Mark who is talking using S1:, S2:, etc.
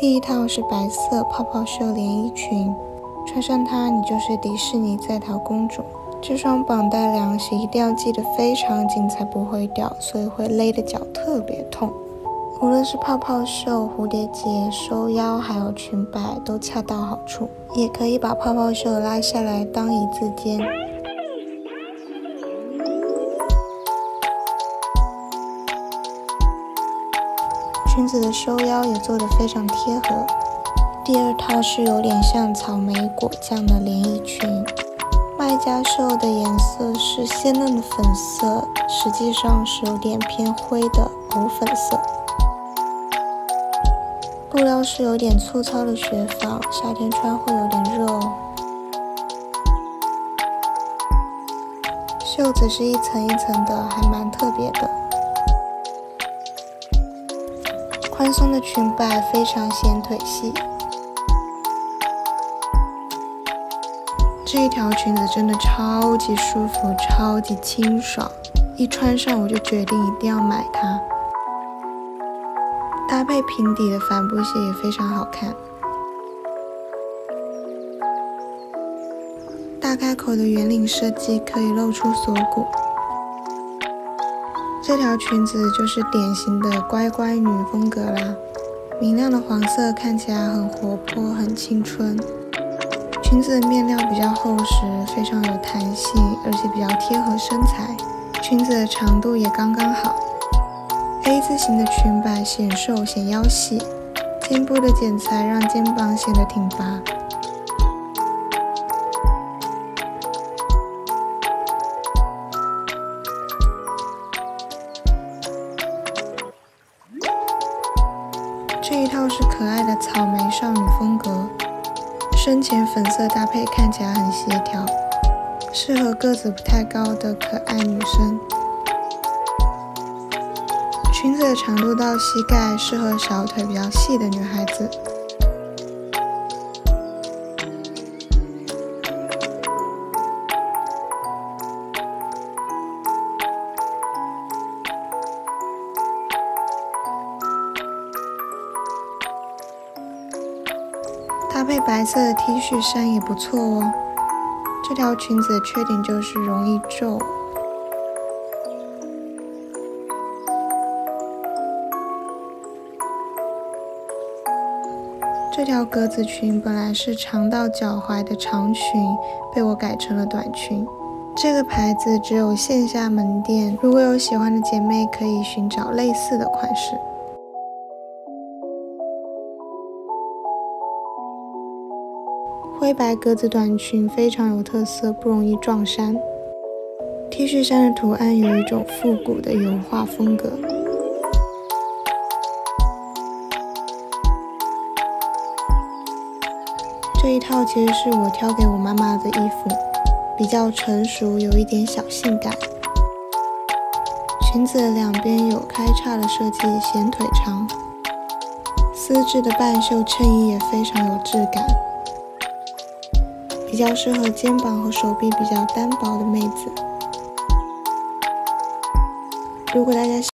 S1: 第一套是白色泡泡袖连衣裙，穿上它你就是迪士尼在逃公主。这双绑带凉鞋一定要系得非常紧才不会掉，所以会勒得脚特别痛。无论是泡泡袖、蝴蝶结、收腰，还有裙摆，都恰到好处。也可以把泡泡袖拉下来当一字肩。裙子的收腰也做得非常贴合。第二套是有点像草莓果酱的连衣裙。卖家售的颜色是鲜嫩的粉色，实际上是有点偏灰的藕粉色。布料是有点粗糙的雪纺，夏天穿会有点热哦。袖子是一层一层的，还蛮特别的。宽松的裙摆非常显腿细。这一条裙子真的超级舒服，超级清爽，一穿上我就决定一定要买它。搭配平底的帆布鞋也非常好看。大开口的圆领设计可以露出锁骨。这条裙子就是典型的乖乖女风格啦，明亮的黄色看起来很活泼，很青春。裙子的面料比较厚实，非常有弹性，而且比较贴合身材。裙子的长度也刚刚好，A 字形的裙摆显瘦显腰细，肩部的剪裁让肩膀显得挺拔。这一套是可爱的草莓少女风格。深浅粉色搭配看起来很协调，适合个子不太高的可爱女生。裙子的长度到膝盖，适合小腿比较细的女孩子。搭配白色的 T 恤衫也不错哦。这条裙子的缺点就是容易皱。这条格子裙本来是长到脚踝的长裙，被我改成了短裙。这个牌子只有线下门店，如果有喜欢的姐妹可以寻找类似的款式。灰白格子短裙非常有特色，不容易撞衫。T 恤衫的图案有一种复古的油画风格。这一套其实是我挑给我妈妈的衣服，比较成熟，有一点小性感。裙子两边有开叉的设计，显腿长。丝质的半袖衬衣也非常有质感。比较适合肩膀和手臂比较单薄的妹子。如果大家。